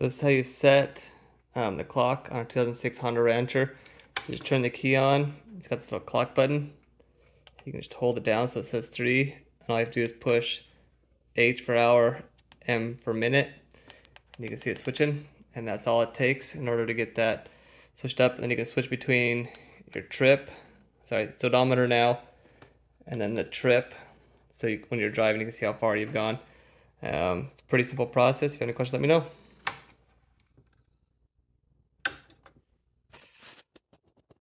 So this is how you set um, the clock on a 2006 Honda Rancher. You just turn the key on. It's got this little clock button. You can just hold it down so it says three. And all you have to do is push H for hour, M for minute. And you can see it switching. And that's all it takes in order to get that switched up. And then you can switch between your trip, sorry, it's odometer now, and then the trip. So you, when you're driving, you can see how far you've gone. Um, it's a pretty simple process. If you have any questions, let me know.